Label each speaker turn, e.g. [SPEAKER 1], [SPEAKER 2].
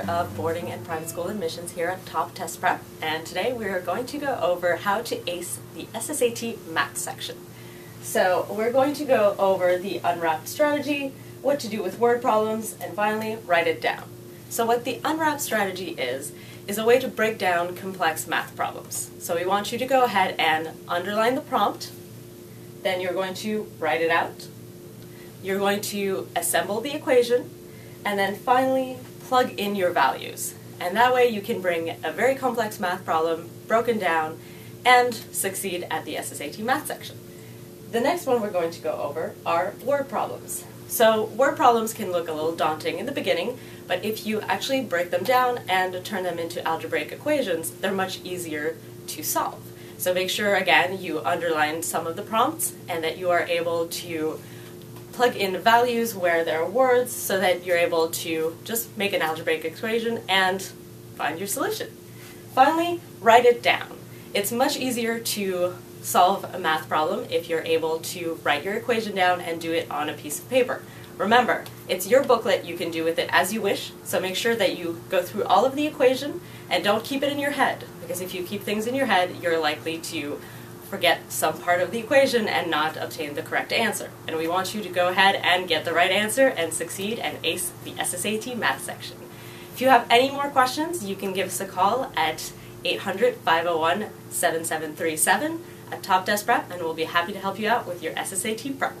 [SPEAKER 1] of boarding and private school admissions here at Top Test Prep, and today we are going to go over how to ace the SSAT math section. So we're going to go over the unwrapped strategy, what to do with word problems, and finally write it down. So what the unwrapped strategy is, is a way to break down complex math problems. So we want you to go ahead and underline the prompt, then you're going to write it out, you're going to assemble the equation, and then finally plug in your values. And that way you can bring a very complex math problem broken down and succeed at the SSAT math section. The next one we're going to go over are word problems. So word problems can look a little daunting in the beginning, but if you actually break them down and turn them into algebraic equations, they're much easier to solve. So make sure, again, you underline some of the prompts and that you are able to plug in values where there are words so that you're able to just make an algebraic equation and find your solution. Finally, write it down. It's much easier to solve a math problem if you're able to write your equation down and do it on a piece of paper. Remember, it's your booklet, you can do with it as you wish, so make sure that you go through all of the equation and don't keep it in your head, because if you keep things in your head, you're likely to forget some part of the equation and not obtain the correct answer. And we want you to go ahead and get the right answer and succeed and ace the SSAT math section. If you have any more questions, you can give us a call at 800-501-7737 at Top Test Prep and we'll be happy to help you out with your SSAT prep.